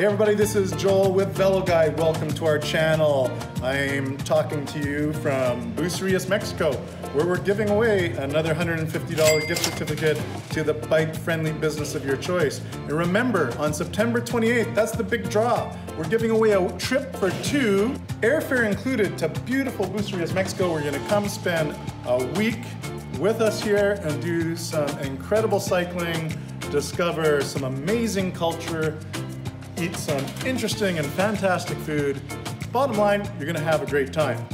Hey everybody, this is Joel with Velo Guide. Welcome to our channel. I'm talking to you from Bucerias, Mexico, where we're giving away another $150 gift certificate to the bike-friendly business of your choice. And remember, on September 28th, that's the big draw. We're giving away a trip for two, airfare included, to beautiful Bucerias, Mexico. We're gonna come spend a week with us here and do some incredible cycling, discover some amazing culture, eat some interesting and fantastic food. Bottom line, you're gonna have a great time.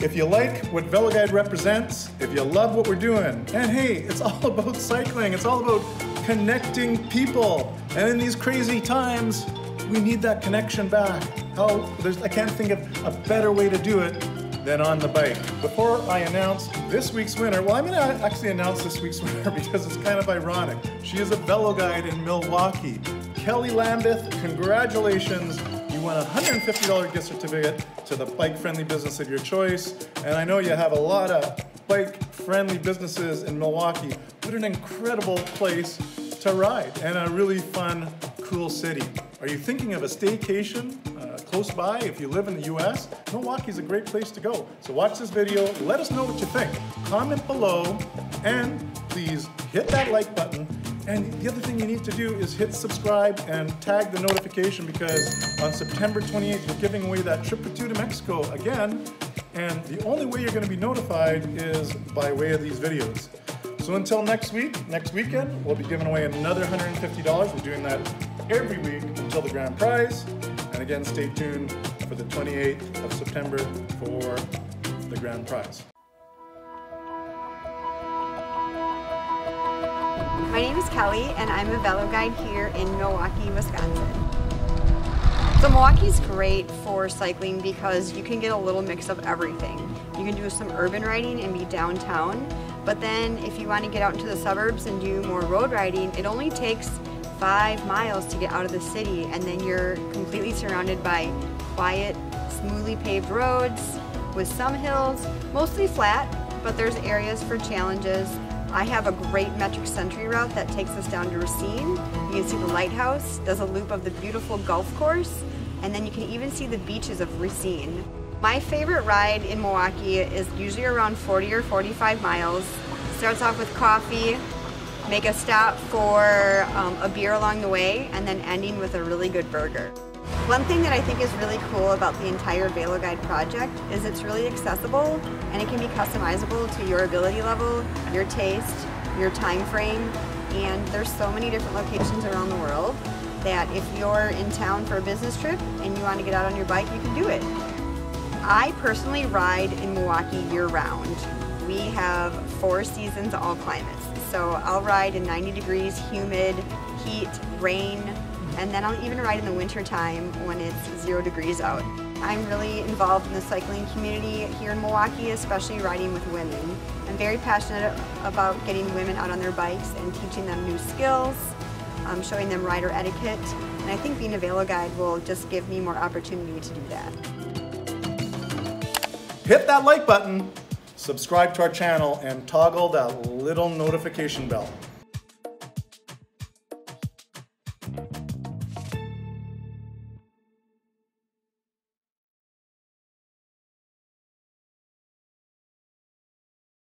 If you like what VeloGuide represents, if you love what we're doing, and hey, it's all about cycling, it's all about connecting people. And in these crazy times, we need that connection back. Oh, there's I can't think of a better way to do it than on the bike. Before I announce this week's winner, well, I'm gonna actually announce this week's winner because it's kind of ironic. She is a Velo Guide in Milwaukee. Kelly Lambeth, congratulations. You won a $150 gift certificate to the bike-friendly business of your choice. And I know you have a lot of bike-friendly businesses in Milwaukee. What an incredible place to ride and a really fun, cool city. Are you thinking of a staycation uh, close by if you live in the US? Milwaukee's a great place to go. So watch this video, let us know what you think. Comment below and please hit that like button and the other thing you need to do is hit subscribe and tag the notification because on September 28th, we're giving away that trip to Mexico again. And the only way you're gonna be notified is by way of these videos. So until next week, next weekend, we'll be giving away another $150. We're doing that every week until the grand prize. And again, stay tuned for the 28th of September for the grand prize. My name is Kelly and I'm a Velo Guide here in Milwaukee, Wisconsin. So Milwaukee's great for cycling because you can get a little mix of everything. You can do some urban riding and be downtown, but then if you want to get out into the suburbs and do more road riding, it only takes five miles to get out of the city and then you're completely surrounded by quiet, smoothly paved roads with some hills, mostly flat, but there's areas for challenges I have a great metric century route that takes us down to Racine. You can see the lighthouse, does a loop of the beautiful golf course, and then you can even see the beaches of Racine. My favorite ride in Milwaukee is usually around 40 or 45 miles. Starts off with coffee, make a stop for um, a beer along the way, and then ending with a really good burger. One thing that I think is really cool about the entire Velo Guide project is it's really accessible and it can be customizable to your ability level, your taste, your time frame, and there's so many different locations around the world that if you're in town for a business trip and you want to get out on your bike, you can do it. I personally ride in Milwaukee year round. We have four seasons, all climates. So I'll ride in 90 degrees, humid, heat, rain, and then I'll even ride in the winter time when it's zero degrees out. I'm really involved in the cycling community here in Milwaukee, especially riding with women. I'm very passionate about getting women out on their bikes and teaching them new skills, um, showing them rider etiquette, and I think being a Velo Guide will just give me more opportunity to do that. Hit that like button, subscribe to our channel, and toggle that little notification bell.